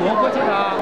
我过去啦